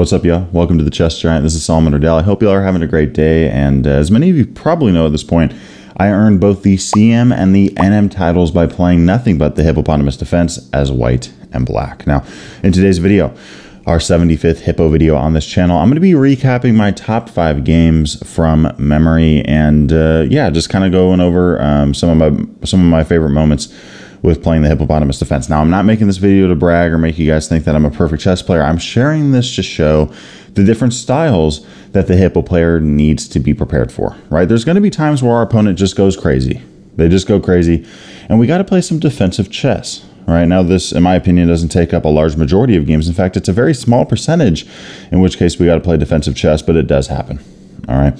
What's up, y'all? Welcome to the Chess Giant. This is Solomon Ordell. I hope y'all are having a great day. And uh, as many of you probably know at this point, I earned both the CM and the NM titles by playing nothing but the Hippopotamus Defense as white and black. Now, in today's video, our 75th Hippo video on this channel, I'm going to be recapping my top five games from memory and uh, yeah, just kind of going over um, some of my some of my favorite moments with playing the hippopotamus defense. Now, I'm not making this video to brag or make you guys think that I'm a perfect chess player. I'm sharing this to show the different styles that the hippo player needs to be prepared for, right? There's going to be times where our opponent just goes crazy. They just go crazy, and we got to play some defensive chess. Right now, this, in my opinion, doesn't take up a large majority of games. In fact, it's a very small percentage, in which case we got to play defensive chess, but it does happen. All right.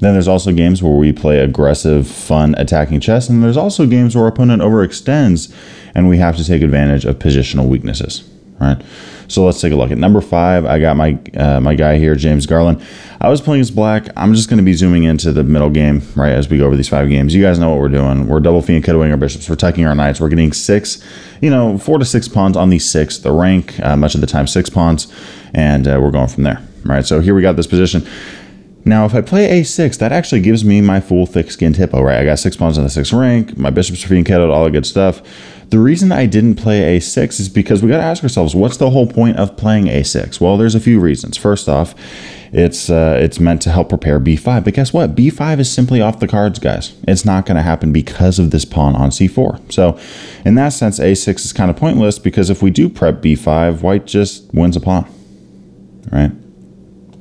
Then there's also games where we play aggressive, fun, attacking chess, and there's also games where our opponent overextends and we have to take advantage of positional weaknesses. Right. So let's take a look at number five. I got my uh, my guy here, James Garland. I was playing as black. I'm just going to be zooming into the middle game, right, as we go over these five games. You guys know what we're doing. We're double fianchettoing our bishops. We're tucking our knights. We're getting six, you know, four to six pawns on these six. The rank, uh, much of the time, six pawns, and uh, we're going from there. Right. So here we got this position. Now, if I play a6, that actually gives me my full thick-skinned hippo, right? I got six pawns on the sixth rank, my bishops are being kettled, all the good stuff. The reason I didn't play a6 is because we got to ask ourselves, what's the whole point of playing a6? Well, there's a few reasons. First off, it's uh, it's meant to help prepare b5. But guess what? b5 is simply off the cards, guys. It's not going to happen because of this pawn on c4. So in that sense, a6 is kind of pointless because if we do prep b5, white just wins a pawn, right?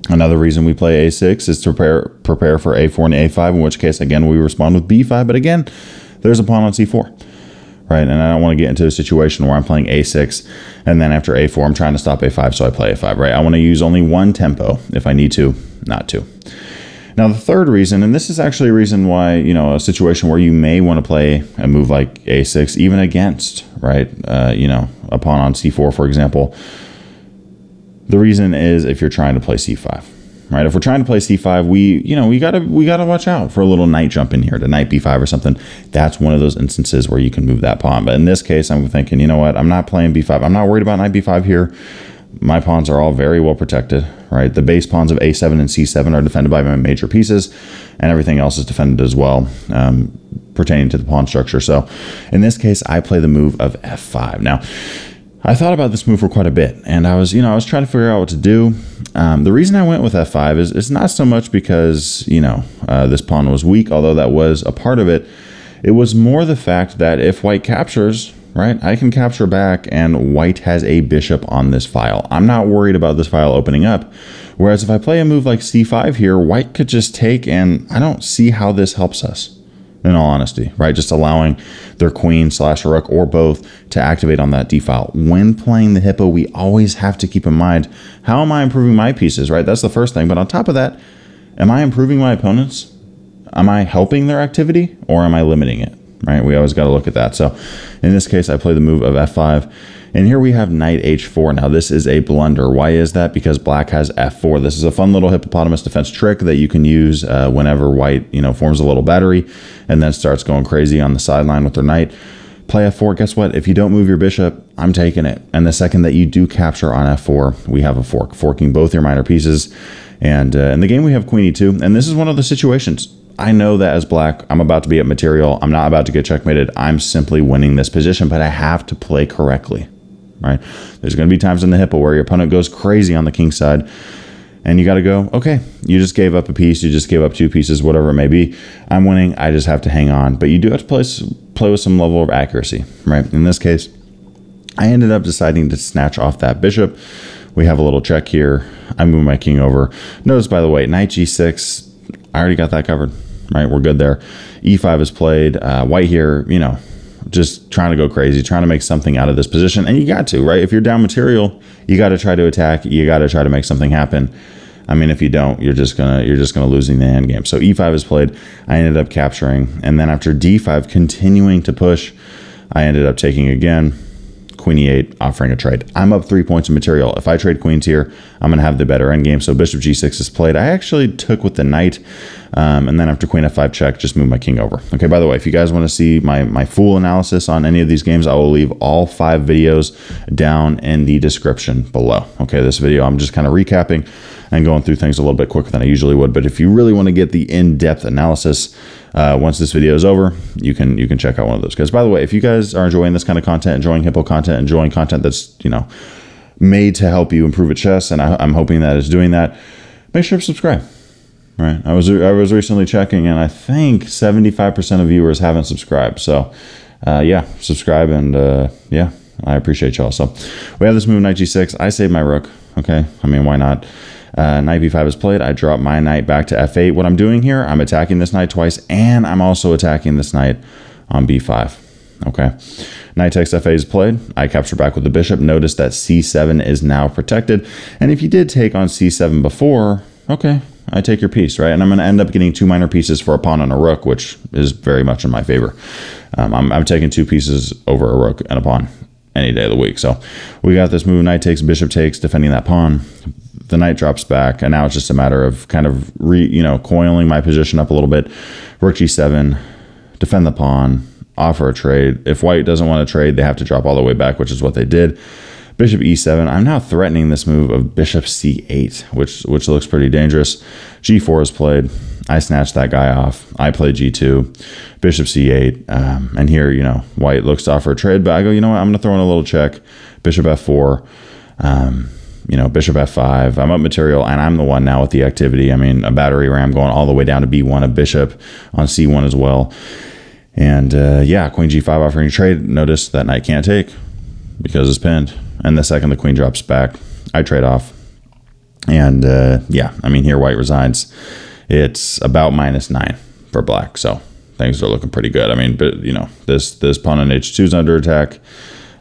Another reason we play a6 is to prepare prepare for a4 and a5, in which case, again, we respond with b5. But again, there's a pawn on c4, right? And I don't want to get into a situation where I'm playing a6, and then after a4, I'm trying to stop a5, so I play a5, right? I want to use only one tempo if I need to, not two. Now, the third reason, and this is actually a reason why, you know, a situation where you may want to play a move like a6, even against, right? Uh, you know, a pawn on c4, for example, the reason is if you're trying to play c5, right? If we're trying to play c5, we, you know, we gotta we gotta watch out for a little knight jump in here to knight b5 or something. That's one of those instances where you can move that pawn. But in this case, I'm thinking, you know what? I'm not playing b5. I'm not worried about knight b5 here. My pawns are all very well protected, right? The base pawns of a7 and c7 are defended by my major pieces, and everything else is defended as well, um, pertaining to the pawn structure. So in this case, I play the move of f5. Now, I thought about this move for quite a bit, and I was, you know, I was trying to figure out what to do. Um, the reason I went with f5 is it's not so much because, you know, uh, this pawn was weak, although that was a part of it. It was more the fact that if white captures, right, I can capture back, and white has a bishop on this file. I'm not worried about this file opening up. Whereas if I play a move like c5 here, white could just take, and I don't see how this helps us in all honesty, right? Just allowing their queen slash rook or both to activate on that d file. When playing the hippo, we always have to keep in mind how am I improving my pieces, right? That's the first thing. But on top of that, am I improving my opponents? Am I helping their activity or am I limiting it, right? We always got to look at that. So in this case, I play the move of f5 and here we have knight h4. Now this is a blunder. Why is that? Because black has f4. This is a fun little hippopotamus defense trick that you can use uh, whenever white, you know, forms a little battery and then starts going crazy on the sideline with their knight. Play f4. Guess what? If you don't move your bishop, I'm taking it. And the second that you do capture on f4, we have a fork, forking both your minor pieces. And uh, in the game, we have queen e2. And this is one of the situations I know that as black, I'm about to be at material. I'm not about to get checkmated. I'm simply winning this position, but I have to play correctly right? There's going to be times in the hippo where your opponent goes crazy on the king side, and you got to go, okay, you just gave up a piece, you just gave up two pieces, whatever it may be. I'm winning. I just have to hang on. But you do have to play play with some level of accuracy, right? In this case, I ended up deciding to snatch off that bishop. We have a little check here. I move my king over. Notice, by the way, knight g6. I already got that covered, right? We're good there. e5 is played. Uh, white here, you know, just trying to go crazy, trying to make something out of this position. And you got to, right? If you're down material, you got to try to attack. You got to try to make something happen. I mean, if you don't, you're just gonna you're just gonna losing the end game. So e5 is played. I ended up capturing, and then after d5 continuing to push, I ended up taking again. Queen e8, offering a trade. I'm up three points of material. If I trade queens here, I'm going to have the better endgame. So bishop g6 is played. I actually took with the knight, um, and then after queen f5 check, just move my king over. Okay, by the way, if you guys want to see my, my full analysis on any of these games, I will leave all five videos down in the description below. Okay, this video, I'm just kind of recapping and going through things a little bit quicker than I usually would. But if you really want to get the in-depth analysis, uh, once this video is over, you can you can check out one of those guys. By the way, if you guys are enjoying this kind of content, enjoying hippo content, enjoying content that's you know made to help you improve at chess, and I, I'm hoping that is doing that, make sure to subscribe. Right, I was I was recently checking, and I think 75% of viewers haven't subscribed. So, uh, yeah, subscribe, and uh, yeah, I appreciate y'all. So, we have this move knight g6. I save my rook. Okay, I mean, why not? Uh, knight b5 is played. I drop my knight back to f8. What I'm doing here, I'm attacking this knight twice, and I'm also attacking this knight on b5. Okay. Knight takes f8 is played. I capture back with the bishop. Notice that c7 is now protected. And if you did take on c7 before, okay, I take your piece, right? And I'm going to end up getting two minor pieces for a pawn and a rook, which is very much in my favor. Um, I'm, I'm taking two pieces over a rook and a pawn any day of the week. So we got this move, knight takes, bishop takes, defending that pawn the knight drops back, and now it's just a matter of kind of re, you know, coiling my position up a little bit. Rook g7, defend the pawn, offer a trade. If white doesn't want to trade, they have to drop all the way back, which is what they did. Bishop e7. I'm now threatening this move of bishop c8, which which looks pretty dangerous. g4 is played. I snatch that guy off. I play g2, bishop c8, um, and here you know white looks to offer a trade, but I go, you know what? I'm going to throw in a little check. Bishop f4. Um, you know, bishop f5. I'm up material, and I'm the one now with the activity. I mean, a battery ram going all the way down to b1, a bishop on c1 as well. And uh, yeah, queen g5 offering trade. Notice that knight can't take because it's pinned. And the second the queen drops back, I trade off. And uh, yeah, I mean, here white resigns. It's about minus nine for black. So things are looking pretty good. I mean, but you know, this this pawn on h2 is under attack.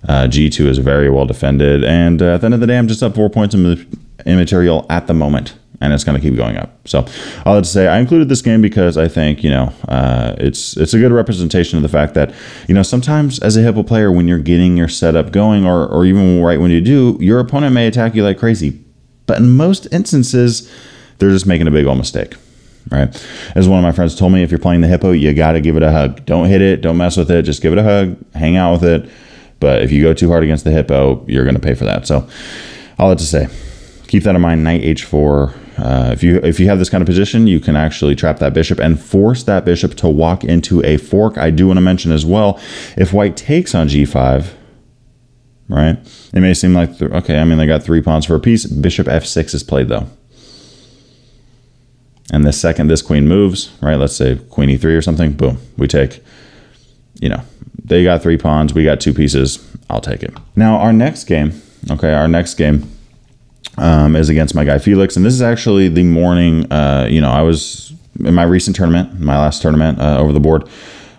Uh, G2 is very well defended. And uh, at the end of the day, I'm just up four points in, material at the moment. And it's going to keep going up. So all that to say, I included this game because I think you know uh, it's it's a good representation of the fact that you know sometimes as a hippo player, when you're getting your setup going, or or even right when you do, your opponent may attack you like crazy. But in most instances, they're just making a big old mistake right? As one of my friends told me, if you're playing the hippo, you got to give it a hug. Don't hit it, don't mess with it, just give it a hug, hang out with it, but if you go too hard against the hippo, you're going to pay for that. So all that to say, keep that in mind. Knight h4. Uh, if you if you have this kind of position, you can actually trap that bishop and force that bishop to walk into a fork. I do want to mention as well, if white takes on g5, right? It may seem like okay. I mean, they got three pawns for a piece. Bishop f6 is played though. And the second this queen moves, right? Let's say queen e3 or something. Boom, we take. You know, they got three pawns. We got two pieces. I'll take it. Now, our next game, okay, our next game um, is against my guy Felix. And this is actually the morning, uh, you know, I was in my recent tournament, my last tournament uh, over the board.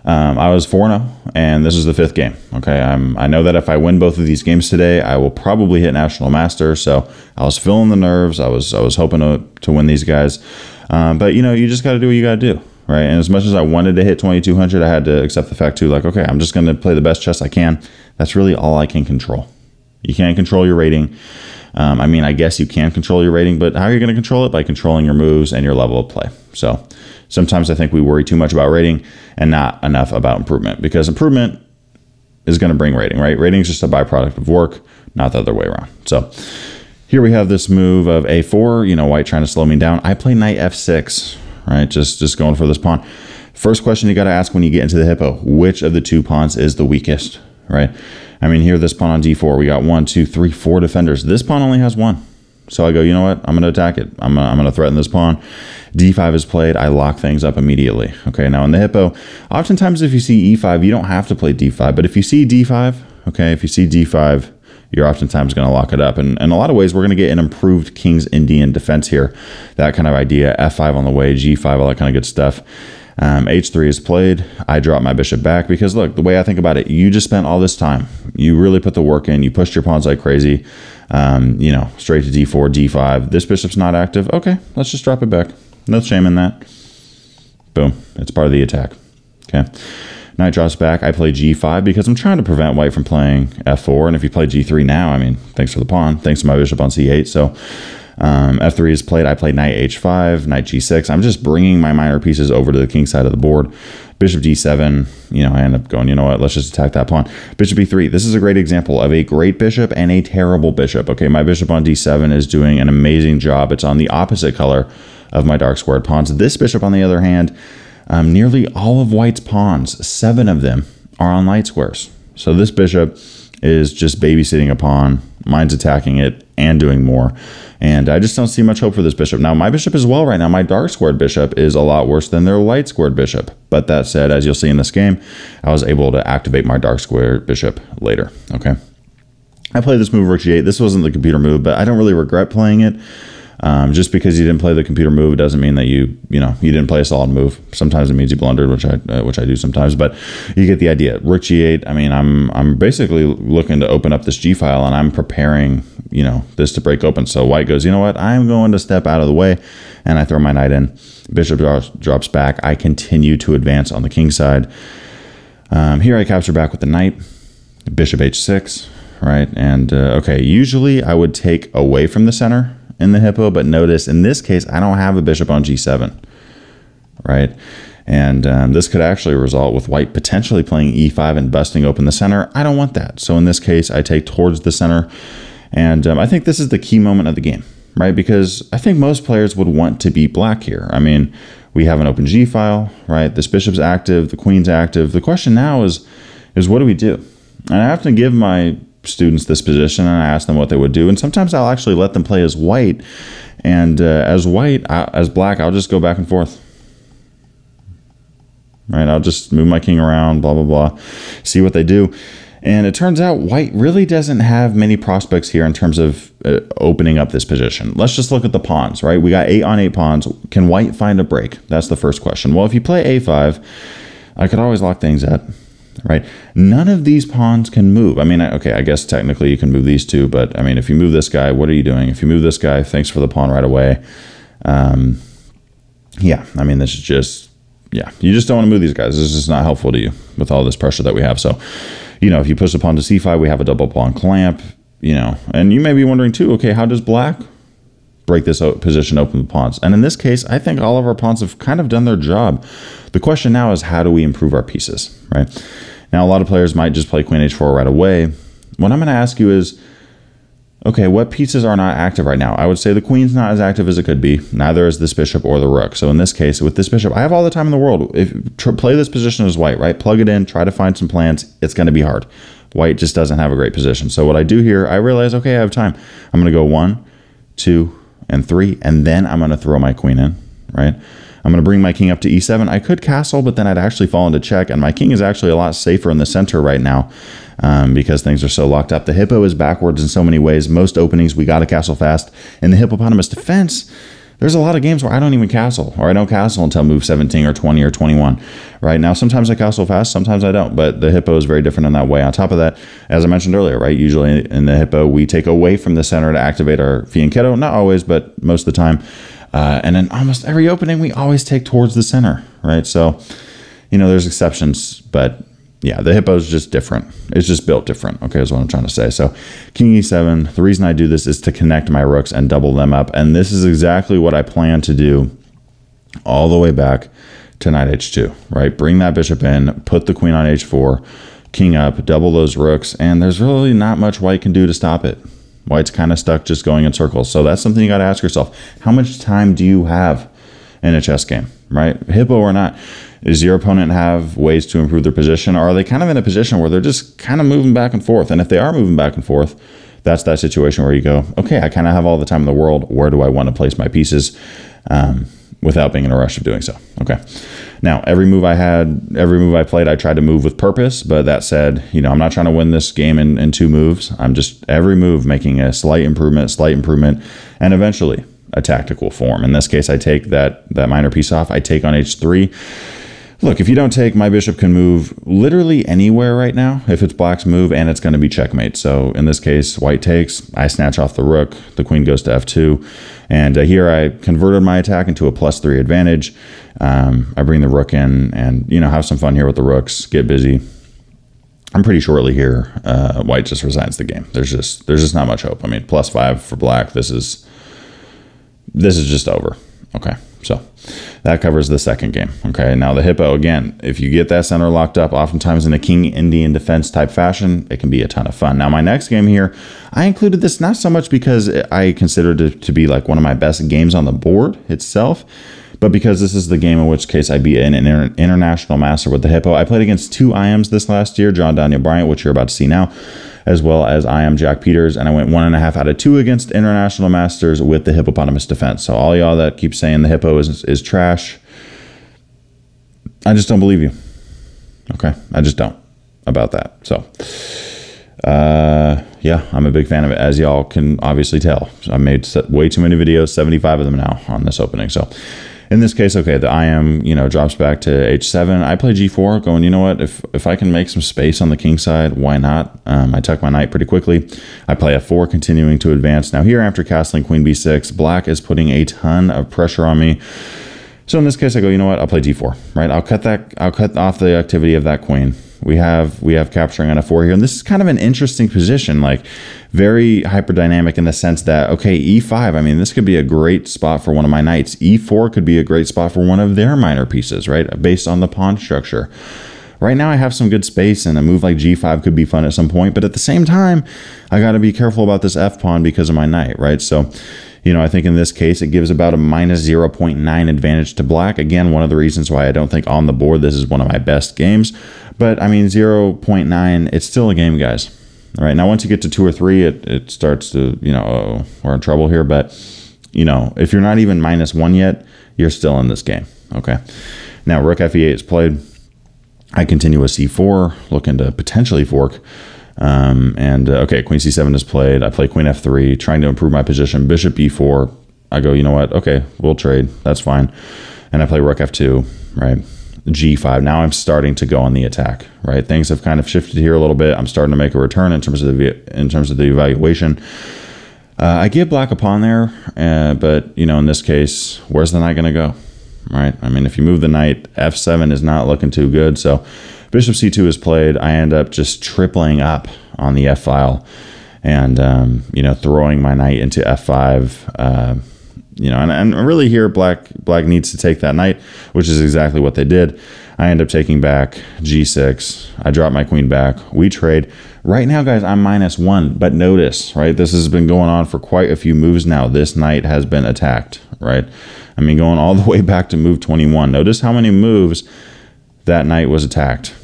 Um, I was 4 0, and this is the fifth game. Okay, I'm, I know that if I win both of these games today, I will probably hit National Master. So I was feeling the nerves. I was I was hoping to, to win these guys. Um, but, you know, you just got to do what you got to do right? And as much as I wanted to hit 2200, I had to accept the fact too, like, okay, I'm just going to play the best chess I can. That's really all I can control. You can't control your rating. Um, I mean, I guess you can control your rating, but how are you going to control it? By controlling your moves and your level of play. So sometimes I think we worry too much about rating and not enough about improvement because improvement is going to bring rating, right? Rating is just a byproduct of work, not the other way around. So here we have this move of a4, you know, white trying to slow me down. I play knight f6 right? Just just going for this pawn. First question you got to ask when you get into the hippo: which of the two pawns is the weakest, right? I mean, here this pawn on d4, we got one, two, three, four defenders. This pawn only has one. So I go, you know what? I'm going to attack it. I'm going I'm to threaten this pawn. D5 is played. I lock things up immediately. Okay, now in the hippo, oftentimes if you see E5, you don't have to play D5. But if you see D5, okay, if you see D5, you're oftentimes going to lock it up. And in a lot of ways, we're going to get an improved King's Indian defense here. That kind of idea. F5 on the way, G5, all that kind of good stuff. Um, H3 is played. I drop my bishop back because look, the way I think about it, you just spent all this time. You really put the work in. You pushed your pawns like crazy. Um, you know, straight to D4, D5. This bishop's not active. Okay, let's just drop it back. No shame in that. Boom. It's part of the attack. Okay. Knight drops back. I play g5 because I'm trying to prevent white from playing f4. And if you play g3 now, I mean, thanks for the pawn. Thanks to my bishop on c8. So um, f3 is played. I play knight h5, knight g6. I'm just bringing my minor pieces over to the king side of the board. Bishop d7, you know, I end up going, you know what, let's just attack that pawn. Bishop e3, this is a great example of a great bishop and a terrible bishop. Okay, my bishop on d7 is doing an amazing job. It's on the opposite color of my dark squared pawns. This bishop, on the other hand, um, nearly all of white's pawns, seven of them, are on light squares. So this bishop is just babysitting a pawn. Mine's attacking it and doing more. And I just don't see much hope for this bishop. Now, my bishop is well right now, my dark squared bishop is a lot worse than their light squared bishop. But that said, as you'll see in this game, I was able to activate my dark squared bishop later. Okay. I played this move rook g8. This wasn't the computer move, but I don't really regret playing it. Um, just because you didn't play the computer move doesn't mean that you you know you didn't play a solid move. Sometimes it means you blundered, which I uh, which I do sometimes. But you get the idea. Rook g8. I mean, I'm I'm basically looking to open up this g file, and I'm preparing you know this to break open. So white goes, you know what? I'm going to step out of the way, and I throw my knight in. Bishop drops back. I continue to advance on the king side. Um, here I capture back with the knight. Bishop h6, right? And uh, okay, usually I would take away from the center in the hippo, but notice in this case, I don't have a bishop on g7, right? And um, this could actually result with white potentially playing e5 and busting open the center. I don't want that. So in this case, I take towards the center. And um, I think this is the key moment of the game, right? Because I think most players would want to beat black here. I mean, we have an open g file, right? This bishop's active, the queen's active. The question now is, is what do we do? And I have to give my students this position and I ask them what they would do. And sometimes I'll actually let them play as white. And uh, as white, I, as black, I'll just go back and forth. Right? I'll just move my king around, blah, blah, blah, see what they do. And it turns out white really doesn't have many prospects here in terms of uh, opening up this position. Let's just look at the pawns, right? We got eight on eight pawns. Can white find a break? That's the first question. Well, if you play a5, I could always lock things up right? None of these pawns can move. I mean, okay, I guess technically you can move these two, but I mean, if you move this guy, what are you doing? If you move this guy, thanks for the pawn right away. Um, yeah, I mean, this is just, yeah, you just don't want to move these guys. This is not helpful to you with all this pressure that we have. So, you know, if you push the pawn to c5, we have a double pawn clamp, you know, and you may be wondering too, okay, how does black break this position open with pawns? And in this case, I think all of our pawns have kind of done their job. The question now is how do we improve our pieces, right? Now, a lot of players might just play queen h4 right away. What I'm going to ask you is, okay, what pieces are not active right now? I would say the queen's not as active as it could be. Neither is this bishop or the rook. So in this case, with this bishop, I have all the time in the world. If play this position as white, right? Plug it in, try to find some plans. It's going to be hard. White just doesn't have a great position. So what I do here, I realize, okay, I have time. I'm going to go one, two, and three, and then I'm going to throw my queen in, right? I'm going to bring my king up to e7. I could castle, but then I'd actually fall into check, and my king is actually a lot safer in the center right now um, because things are so locked up. The hippo is backwards in so many ways. Most openings, we got to castle fast. In the hippopotamus defense, there's a lot of games where I don't even castle, or I don't castle until move 17 or 20 or 21. Right now, sometimes I castle fast, sometimes I don't, but the hippo is very different in that way. On top of that, as I mentioned earlier, right, usually in the hippo, we take away from the center to activate our fianchetto. Not always, but most of the time. Uh, and in almost every opening, we always take towards the center, right? So, you know, there's exceptions, but yeah, the hippo is just different. It's just built different. Okay, is what I'm trying to say. So, king e7. The reason I do this is to connect my rooks and double them up, and this is exactly what I plan to do all the way back to knight h2. Right, bring that bishop in, put the queen on h4, king up, double those rooks, and there's really not much white can do to stop it. White's kind of stuck just going in circles. So that's something you got to ask yourself. How much time do you have in a chess game, right? Hippo or not. Does your opponent have ways to improve their position? Or are they kind of in a position where they're just kind of moving back and forth? And if they are moving back and forth, that's that situation where you go, okay, I kind of have all the time in the world. Where do I want to place my pieces um, without being in a rush of doing so? Okay. Now, every move I had, every move I played, I tried to move with purpose. But that said, you know, I'm not trying to win this game in, in two moves. I'm just every move making a slight improvement, slight improvement, and eventually a tactical form. In this case, I take that that minor piece off. I take on h3 Look, if you don't take, my bishop can move literally anywhere right now if it's black's move, and it's going to be checkmate. So in this case, white takes, I snatch off the rook, the queen goes to f2, and uh, here I converted my attack into a plus three advantage. Um, I bring the rook in and, you know, have some fun here with the rooks, get busy. I'm pretty shortly here. Uh, white just resigns the game. There's just there's just not much hope. I mean, plus five for black. This is this is just over. Okay, so that covers the second game. Okay, now the hippo again. If you get that center locked up, oftentimes in a king Indian defense type fashion, it can be a ton of fun. Now my next game here, I included this not so much because I considered it to be like one of my best games on the board itself, but because this is the game in which case I beat an international master with the hippo. I played against two IMs this last year, John Daniel Bryant, which you're about to see now as well as IM Jack Peters, and I went one and a half out of two against International Masters with the Hippopotamus Defense. So all y'all that keep saying the Hippo is, is trash, I just don't believe you. Okay, I just don't about that. So, uh, yeah, I'm a big fan of it, as y'all can obviously tell. I made way too many videos, 75 of them now on this opening. So, in this case, okay, the IM, you know, drops back to h7. I play g4, going, you know what, if, if I can make some space on the king side, why not? Um, I tuck my knight pretty quickly. I play f4, continuing to advance. Now here, after castling queen b6, black is putting a ton of pressure on me. So in this case, I go, you know what, I'll play d4, right? I'll cut that, I'll cut off the activity of that queen we have we have capturing on a four here, and this is kind of an interesting position, like very hyperdynamic in the sense that okay, e5. I mean, this could be a great spot for one of my knights. e4 could be a great spot for one of their minor pieces, right? Based on the pawn structure. Right now, I have some good space, and a move like g5 could be fun at some point. But at the same time, I got to be careful about this f pawn because of my knight, right? So you know, I think in this case it gives about a minus 0.9 advantage to black. Again, one of the reasons why I don't think on the board this is one of my best games. But I mean, 0.9, it's still a game, guys. All right. Now, once you get to two or three, it, it starts to, you know, oh, we're in trouble here. But, you know, if you're not even minus one yet, you're still in this game. Okay. Now, rook f8 is played. I continue with c4, looking to potentially fork. Um, and uh, okay, queen c7 is played. I play queen f3, trying to improve my position. Bishop e4. I go, you know what? Okay, we'll trade. That's fine. And I play rook f2, right? G5. Now I'm starting to go on the attack, right? Things have kind of shifted here a little bit. I'm starting to make a return in terms of the in terms of the evaluation. Uh, I give black a pawn there, uh, but you know, in this case, where's the knight going to go? Right? I mean, if you move the knight, f7 is not looking too good. So bishop c2 is played. I end up just tripling up on the f file, and um, you know, throwing my knight into f5. Uh, you know, and, and really here, black black needs to take that knight, which is exactly what they did. I end up taking back g6. I drop my queen back. We trade. Right now, guys, I'm minus one. But notice, right, this has been going on for quite a few moves now. This knight has been attacked, right? I mean, going all the way back to move 21. Notice how many moves that knight was attacked.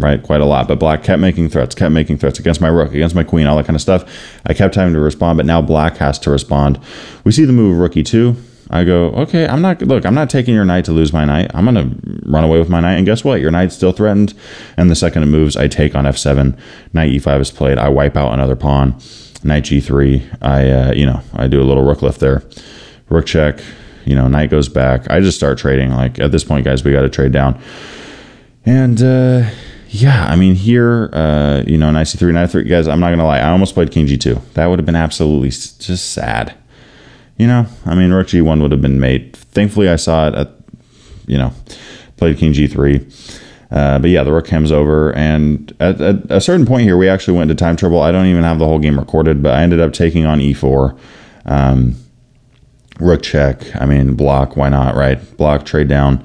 Right? Quite a lot. But black kept making threats, kept making threats against my rook, against my queen, all that kind of stuff. I kept having to respond, but now black has to respond. We see the move rook e2. I go, okay, I'm not, look, I'm not taking your knight to lose my knight. I'm going to run away with my knight. And guess what? Your knight's still threatened. And the second it moves, I take on f7. Knight e5 is played. I wipe out another pawn. Knight g3. I, uh, you know, I do a little rook lift there. Rook check. You know, knight goes back. I just start trading. Like, at this point, guys, we got to trade down. And, uh, yeah, I mean here, uh, you know, knight c3, knight 3 guys. I'm not gonna lie, I almost played king g2. That would have been absolutely just sad. You know, I mean, rook g1 would have been made. Thankfully, I saw it at, you know, played king g3. Uh, but yeah, the rook comes over, and at, at, a certain point here, we actually went into time trouble. I don't even have the whole game recorded, but I ended up taking on e4. Um, rook check. I mean, block. Why not? Right? Block. Trade down.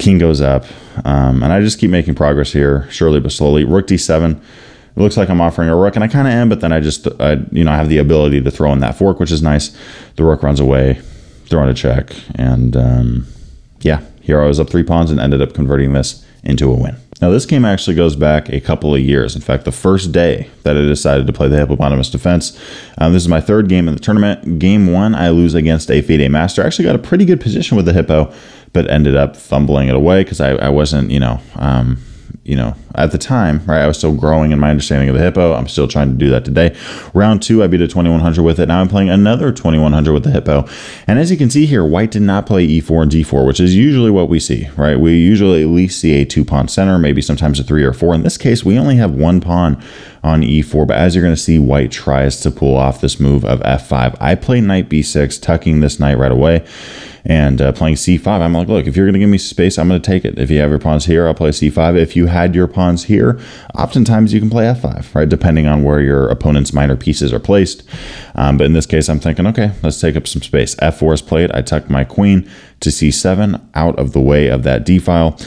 King goes up. Um, and I just keep making progress here, surely but slowly. Rook d7. It looks like I'm offering a rook, and I kind of am, but then I just, I, you know, I have the ability to throw in that fork, which is nice. The rook runs away, throwing a check, and um, yeah, here I was up three pawns and ended up converting this into a win. Now, this game actually goes back a couple of years. In fact, the first day that I decided to play the Hippopotamus Defense. Um, this is my third game in the tournament. Game one, I lose against a FIDE Master. I actually got a pretty good position with the Hippo, but ended up fumbling it away because I, I, wasn't, you know, um, you know, at the time, right, I was still growing in my understanding of the hippo. I'm still trying to do that today. Round two, I beat a 2100 with it. Now I'm playing another 2100 with the hippo. And as you can see here, white did not play e4 and d4, which is usually what we see, right? We usually at least see a two pawn center, maybe sometimes a three or four. In this case, we only have one pawn on e4, but as you're going to see, white tries to pull off this move of f5. I play knight b6, tucking this knight right away and uh, playing c5 i'm like look if you're going to give me space i'm going to take it. If you have your pawns here i'll play c5 if you had your pawns here oftentimes you can play f5 right depending on where your opponent's minor pieces are placed. Um, but in this case i'm thinking okay let's take up some space. F4 is played i tuck my queen to c7 out of the way of that d file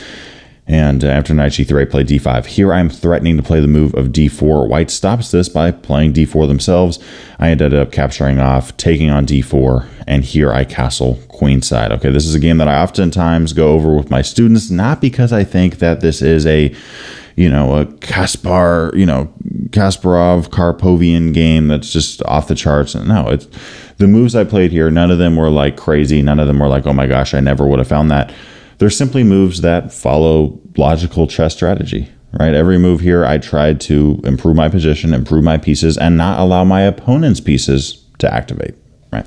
and uh, after knight g3, I play d5. Here I'm threatening to play the move of d4. White stops this by playing d4 themselves. I ended up capturing off, taking on d4, and here I castle queenside. Okay, this is a game that I oftentimes go over with my students, not because I think that this is a you know, a Kaspar, you know, Kasparov Karpovian game that's just off the charts. No, it's the moves I played here, none of them were like crazy. None of them were like, oh my gosh, I never would have found that. They're simply moves that follow logical chess strategy, right? Every move here, I tried to improve my position, improve my pieces, and not allow my opponent's pieces to activate, right?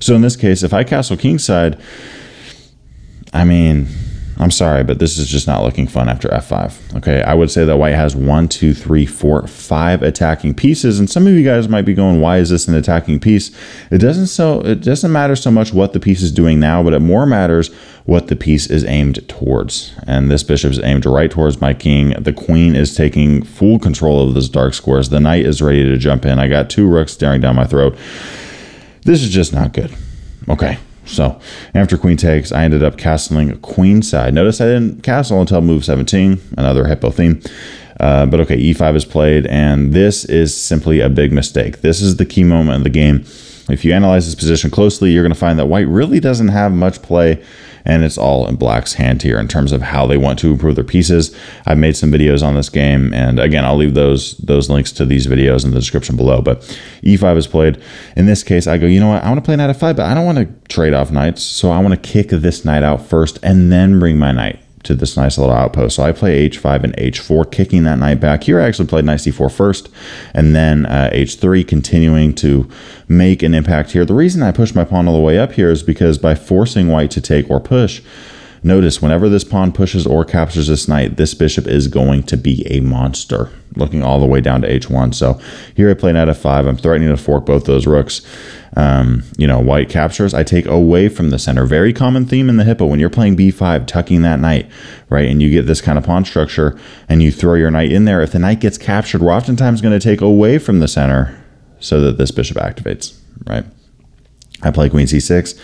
So in this case, if I castle kingside, I mean, I'm sorry, but this is just not looking fun after f5. Okay, I would say that white has one, two, three, four, five attacking pieces, and some of you guys might be going, "Why is this an attacking piece?" It doesn't so it doesn't matter so much what the piece is doing now, but it more matters what the piece is aimed towards. And this bishop is aimed right towards my king. The queen is taking full control of those dark squares. The knight is ready to jump in. I got two rooks staring down my throat. This is just not good. Okay. So after queen takes, I ended up castling queen side. Notice I didn't castle until move 17, another hippo theme. Uh, but okay, e5 is played, and this is simply a big mistake. This is the key moment of the game. If you analyze this position closely, you're going to find that white really doesn't have much play and it's all in black's hand here in terms of how they want to improve their pieces. I've made some videos on this game, and again, I'll leave those those links to these videos in the description below. But e5 is played. In this case, I go, you know what? I want to play knight f5, but I don't want to trade off knights, so I want to kick this knight out first and then bring my knight to this nice little outpost. So I play h5 and h4, kicking that knight back. Here I actually played knight c4 first, and then uh, h3, continuing to make an impact here. The reason I push my pawn all the way up here is because by forcing white to take or push, Notice whenever this pawn pushes or captures this knight, this bishop is going to be a monster, looking all the way down to h1. So here I play knight f5. I'm threatening to fork both those rooks. Um, you know, white captures, I take away from the center. Very common theme in the hippo. When you're playing b5, tucking that knight, right, and you get this kind of pawn structure, and you throw your knight in there, if the knight gets captured, we're oftentimes going to take away from the center so that this bishop activates, right? I play queen c6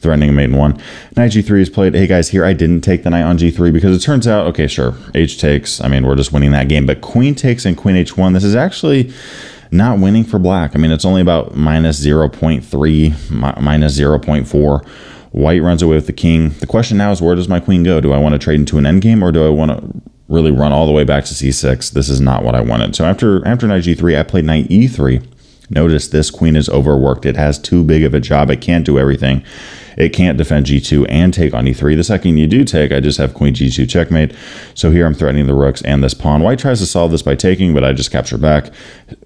threatening mate in one. Knight g3 is played. Hey guys, here I didn't take the knight on g3 because it turns out, okay, sure, h takes. I mean, we're just winning that game. But queen takes and queen h1, this is actually not winning for black. I mean, it's only about minus 0.3, minus 0.4. White runs away with the king. The question now is where does my queen go? Do I want to trade into an endgame or do I want to really run all the way back to c6? This is not what I wanted. So after after knight g3, I played knight e3. Notice this queen is overworked. It has too big of a job. It can't do everything. It can't defend g2 and take on e3. The second you do take, I just have queen g2 checkmate. So here I'm threatening the rooks and this pawn. White tries to solve this by taking, but I just capture back,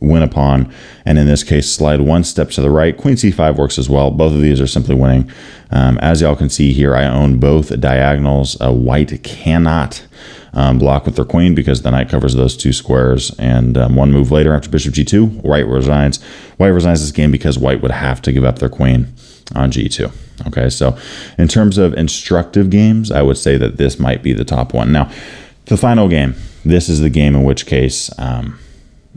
win a pawn, and in this case, slide one step to the right. Queen c5 works as well. Both of these are simply winning. Um, as y'all can see here, I own both diagonals. White cannot um, block with their queen because the knight covers those two squares. And um, one move later, after bishop g2, white resigns. White resigns this game because white would have to give up their queen on g2. Okay, so in terms of instructive games, I would say that this might be the top one. Now, the final game, this is the game in which case um,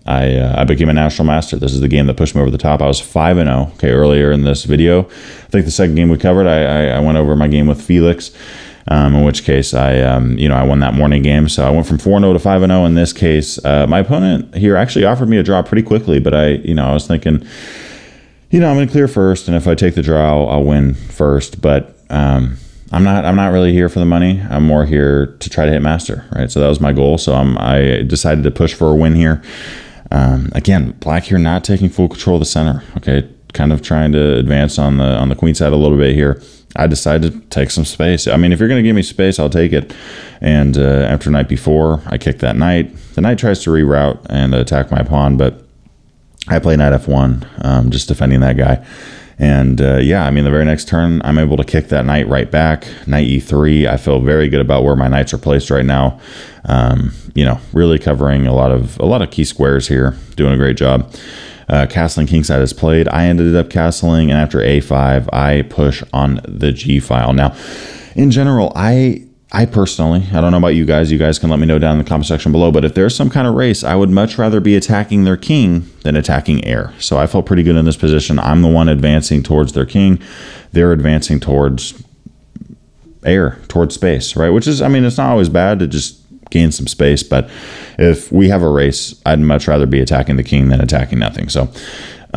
I, uh, I became a national master. This is the game that pushed me over the top. I was 5 and 0, okay, earlier in this video. I think the second game we covered, I, I, I went over my game with Felix. Um, in which case I, um, you know, I won that morning game. So I went from 4 0 to 5 0 in this case. Uh, my opponent here actually offered me a draw pretty quickly, but I, you know, I was thinking, you know, I'm going to clear first, and if I take the draw, I'll, I'll win first. But um, I'm not. I'm not really here for the money. I'm more here to try to hit master, right? So that was my goal. So I'm, I decided to push for a win here. Um, again, black here not taking full control of the center. Okay, kind of trying to advance on the on the queen side a little bit here. I decided to take some space. I mean, if you're going to give me space, I'll take it. And uh, after knight b4, I kick that knight. The knight tries to reroute and attack my pawn, but I play knight f1, um, just defending that guy. And uh, yeah, I mean, the very next turn, I'm able to kick that knight right back. Knight e3. I feel very good about where my knights are placed right now. Um, you know, really covering a lot of a lot of key squares here. Doing a great job. Uh, castling kingside is played. I ended up castling, and after a5, I push on the g file. Now, in general, I I personally, I don't know about you guys. You guys can let me know down in the comment section below. But if there's some kind of race, I would much rather be attacking their king than attacking air. So I felt pretty good in this position. I'm the one advancing towards their king. They're advancing towards air, towards space, right? Which is, I mean, it's not always bad to just gain some space. But if we have a race, I'd much rather be attacking the king than attacking nothing. So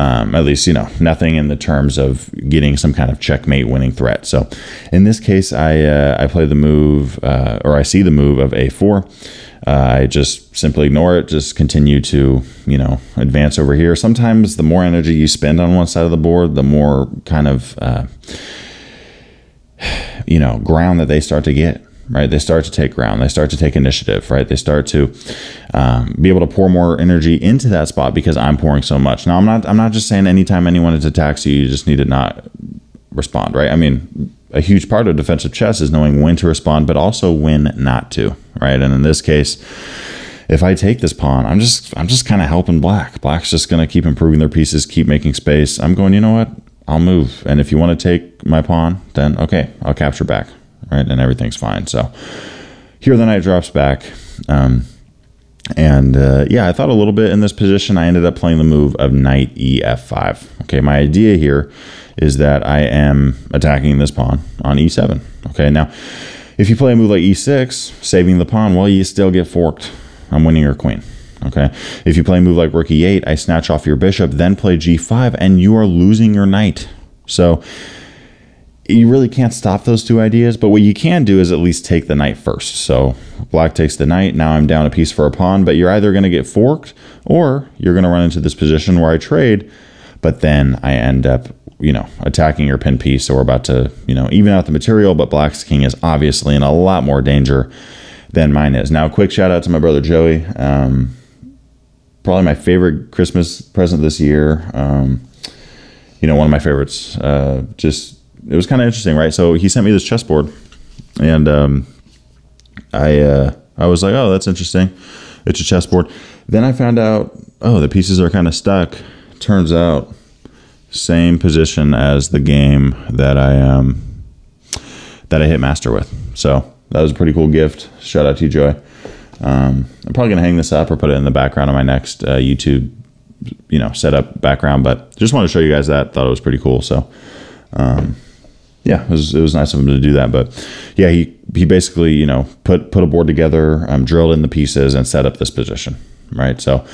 um, at least, you know, nothing in the terms of getting some kind of checkmate winning threat. So in this case, I, uh, I play the move, uh, or I see the move of a4. Uh, I just simply ignore it, just continue to, you know, advance over here. Sometimes the more energy you spend on one side of the board, the more kind of, uh, you know, ground that they start to get right? They start to take ground. They start to take initiative, right? They start to um, be able to pour more energy into that spot because I'm pouring so much. Now, I'm not. I'm not just saying anytime anyone attacks you, you just need to not respond, right? I mean, a huge part of defensive chess is knowing when to respond, but also when not to, right? And in this case. If I take this pawn, I'm just I'm just kind of helping black. Black's just going to keep improving their pieces, keep making space. I'm going, you know what? I'll move. And if you want to take my pawn, then okay, I'll capture back right? And everything's fine. So here the knight drops back. Um, and uh, yeah, I thought a little bit in this position. I ended up playing the move of knight ef5. Okay, my idea here is that I am attacking this pawn on e7. Okay, now if you play a move like e6, saving the pawn, well, you still get forked. I'm winning your queen. Okay, if you play a move like rook e8, I snatch off your bishop, then play g5, and you are losing your knight. So you really can't stop those two ideas, but what you can do is at least take the knight first. So black takes the knight. Now I'm down a piece for a pawn, but you're either going to get forked or you're going to run into this position where I trade, but then I end up, you know, attacking your pin piece. So we're about to, you know, even out the material, but black's king is obviously in a lot more danger than mine is. Now, quick shout out to my brother Joey. Um, probably my favorite Christmas present this year. Um, you know, one of my favorites. Uh, just it was kind of interesting, right? So he sent me this chessboard, and um, I uh, I was like, oh, that's interesting. It's a chessboard. Then I found out, oh, the pieces are kind of stuck. Turns out, same position as the game that I um that I hit master with. So that was a pretty cool gift. Shout out to you, Joey. Um, I'm probably gonna hang this up or put it in the background of my next uh, YouTube, you know, setup background. But just want to show you guys that. Thought it was pretty cool. So. Um, yeah, it was, it was nice of him to do that. But yeah, he he basically you know put put a board together, um, drilled in the pieces, and set up this position. Right. So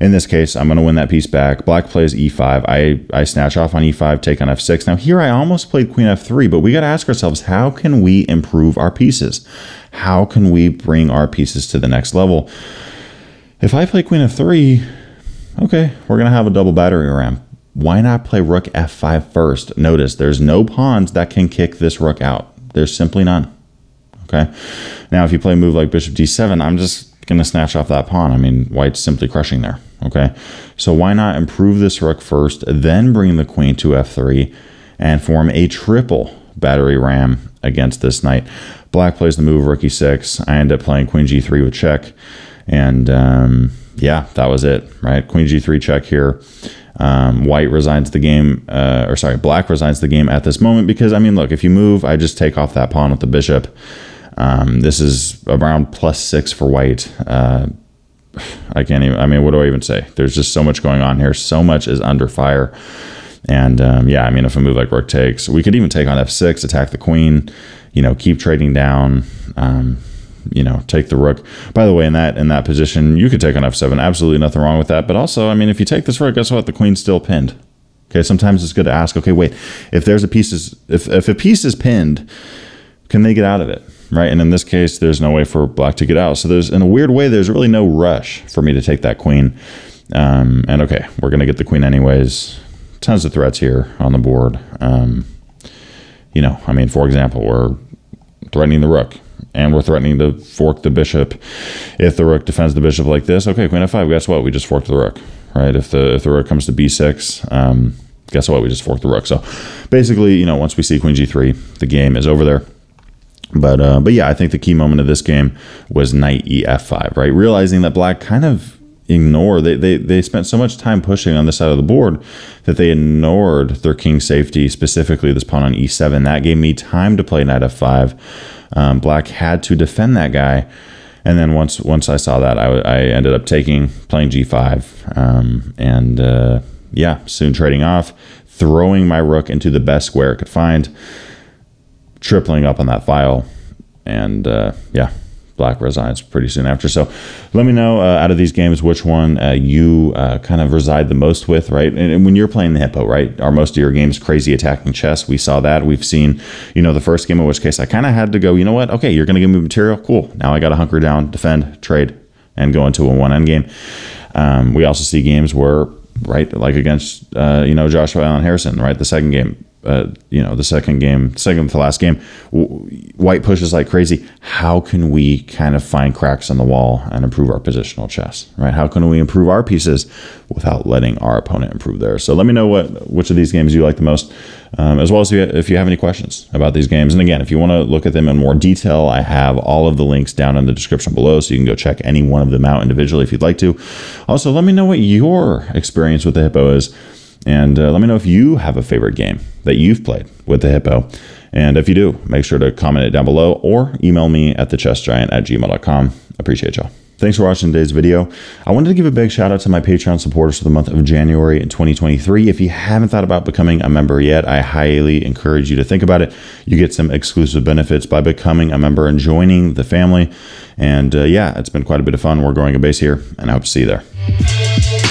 in this case, I'm going to win that piece back. Black plays e5. I I snatch off on e5, take on f6. Now here I almost played queen f3, but we got to ask ourselves how can we improve our pieces? How can we bring our pieces to the next level? If I play queen f3, okay, we're going to have a double battery ram why not play rook f5 first? Notice there's no pawns that can kick this rook out. There's simply none. Okay. Now, if you play a move like bishop d7, I'm just going to snatch off that pawn. I mean, white's simply crushing there. Okay. So why not improve this rook first, then bring the queen to f3 and form a triple battery ram against this knight? Black plays the move rook e6. I end up playing queen g3 with check. And um, yeah, that was it, right? Queen g3 check here. Um, white resigns the game, uh, or sorry, black resigns the game at this moment because, I mean, look, if you move, I just take off that pawn with the bishop. Um, this is around plus six for white. Uh, I can't even, I mean, what do I even say? There's just so much going on here. So much is under fire. And um, yeah, I mean, if a move like rook takes, we could even take on f6, attack the queen, you know, keep trading down. Um, you know, take the rook. By the way, in that in that position, you could take on f7. Absolutely nothing wrong with that. But also, I mean, if you take this rook, guess what? The queen's still pinned. Okay, sometimes it's good to ask, okay, wait, if there's a piece is if if a piece is pinned, can they get out of it? Right? And in this case, there's no way for black to get out. So there's in a weird way, there's really no rush for me to take that queen. Um, and okay, we're gonna get the queen anyways. Tons of threats here on the board. Um, you know, I mean, for example, we're threatening the rook and we're threatening to fork the bishop. If the rook defends the bishop like this, okay, queen f5, guess what? We just forked the rook, right? If the if the rook comes to b6, um, guess what? We just forked the rook. So basically, you know, once we see queen g3, the game is over there. But uh, but yeah, I think the key moment of this game was knight ef5, right? Realizing that black kind of ignore they, they they spent so much time pushing on this side of the board that they ignored their king safety specifically this pawn on e7 that gave me time to play knight f5 um, black had to defend that guy. And then once once i saw that i, I ended up taking playing g5 um, and uh, yeah soon trading off throwing my rook into the best square it could find tripling up on that file. And uh, yeah Black resides pretty soon after. So let me know uh, out of these games which one uh, you uh, kind of reside the most with, right? And, and, when you're playing the Hippo, right? Are most of your games crazy attacking chess? We saw that. We've seen, you know, the first game, in which case I kind of had to go, you know what? Okay, you're going to give me material. Cool. Now I got to hunker down, defend, trade, and go into a one end game. Um, we also see games where, right, like against, uh, you know, Joshua Allen Harrison, right? The second game, uh, you know, the second game, second to last game, white pushes like crazy. How can we kind of find cracks in the wall and improve our positional chess, right? How can we improve our pieces without letting our opponent improve theirs? So let me know what which of these games you like the most, um, as well as if you have any questions about these games. And again, if you want to look at them in more detail, I have all of the links down in the description below, so you can go check any one of them out individually if you'd like to. Also, let me know what your experience with the Hippo is and uh, let me know if you have a favorite game that you've played with the Hippo. And if you do, make sure to comment it down below or email me at thechessgiant at gmail.com. Appreciate y'all. Thanks for watching today's video. I wanted to give a big shout out to my Patreon supporters for the month of January in 2023. If you haven't thought about becoming a member yet, I highly encourage you to think about it. You get some exclusive benefits by becoming a member and joining the family. And uh, yeah, it's been quite a bit of fun. We're growing a base here, and I hope to see you there.